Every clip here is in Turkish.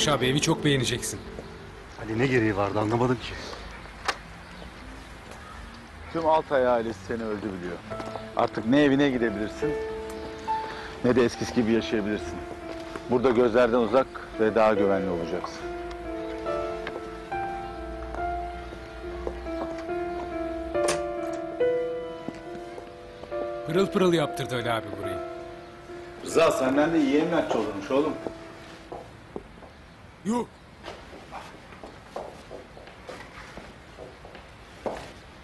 Barış abi evi çok beğeneceksin. Ali ne gereği vardı anlamadım ki. Tüm Altay ailesi seni öldü biliyor. Artık ne evine gidebilirsin ne de eskisi gibi yaşayabilirsin. Burada gözlerden uzak ve daha güvenli olacaksın. Pırıl pırıl yaptırdı Ali abi burayı. Rıza senden de iyi emlakçı olurmuş oğlum. Yuh!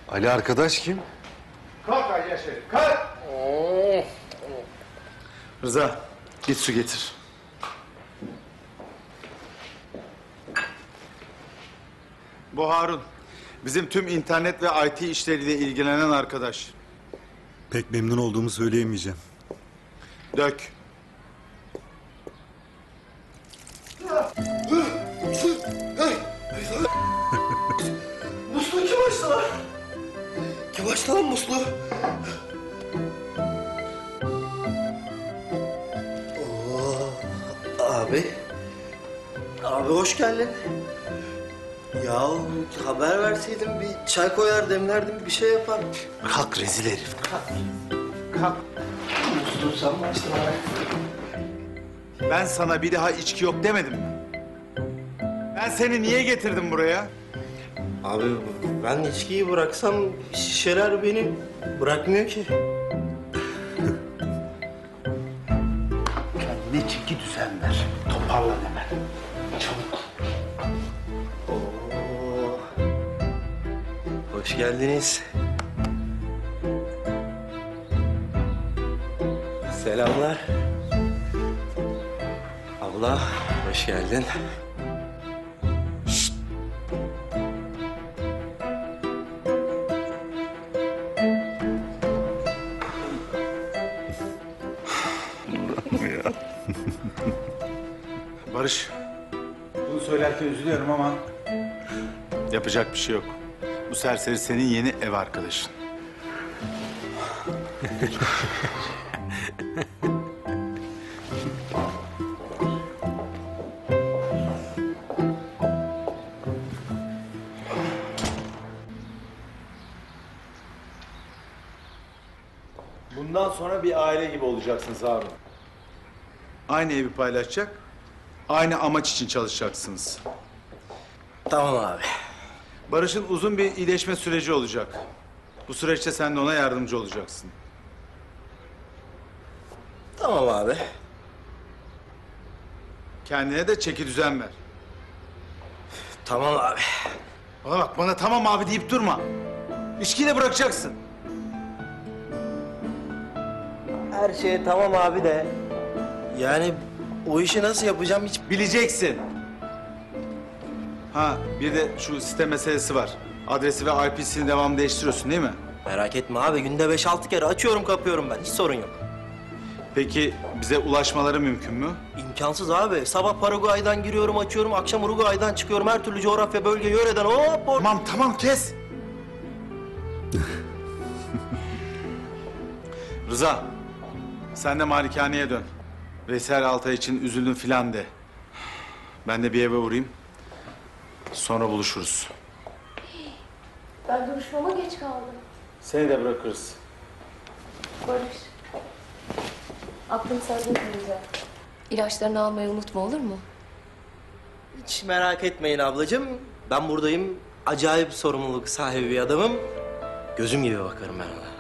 Ali arkadaş kim? Kalk Ali Yaşar, kalk! Rıza, git su getir. Bu Harun. Bizim tüm internet ve IT işleriyle ilgilenen arkadaş. Pek memnun olduğumu söyleyemeyeceğim. Dök. Muslu kim açtı lan? Kim açtı lan muslu? Oo, abi. Abi hoş geldin. Ya haber verseydin bir çay koyar demlerdim bir şey yapar. Kalk rezil herif. Kalk. Muslu sen mi açtın abi? Ben sana bir daha içki yok demedim mi? Ben seni niye getirdim buraya? Abi ben içkiyi bıraksam şişeler beni bırakmıyor ki. Kendine çeki düzen ver. Toparlan hemen. Çabuk. Oo. Hoş geldiniz. Selamlar. Abla, hoş geldin. Barış. Bunu söylerken üzülüyorum ama... Yapacak bir şey yok. Bu serseri senin yeni ev arkadaşın. Bundan sonra bir aile gibi olacaksınız Harun. Aynı evi paylaşacak, aynı amaç için çalışacaksınız. Tamam abi. Barış'ın uzun bir iyileşme süreci olacak. Bu süreçte sen de ona yardımcı olacaksın. Tamam abi. Kendine de çeki düzen ver. Tamam abi. Bana bak bana tamam abi deyip durma. İçkiyi de bırakacaksın. Her şey tamam abi de. Yani o işi nasıl yapacağım hiç Bileceksin. Ha bir de şu sistem meselesi var. Adresi ve IP'sini devam değiştiriyorsun değil mi? Merak etme abi günde beş altı kere açıyorum kapıyorum ben hiç sorun yok. Peki bize ulaşmaları mümkün mü? İmkansız abi. Sabah Paraguay'dan giriyorum açıyorum akşam Uruguay'dan çıkıyorum her türlü coğrafya bölge yöreden hop hop. Tamam tamam kes. Rıza, sen de malikaneye dön. Veysel Altay için üzüldüm filan de. Ben de bir eve uğrayayım. Sonra buluşuruz. Ben duruşmama geç kaldım. Seni de bırakırız. Barış. Aklım sende kalacak. İlaçlarını almayı unutma olur mu? Hiç merak etmeyin ablacığım. Ben buradayım. Acayip sorumluluk sahibi bir adamım. Gözüm gibi bakarım ben ona.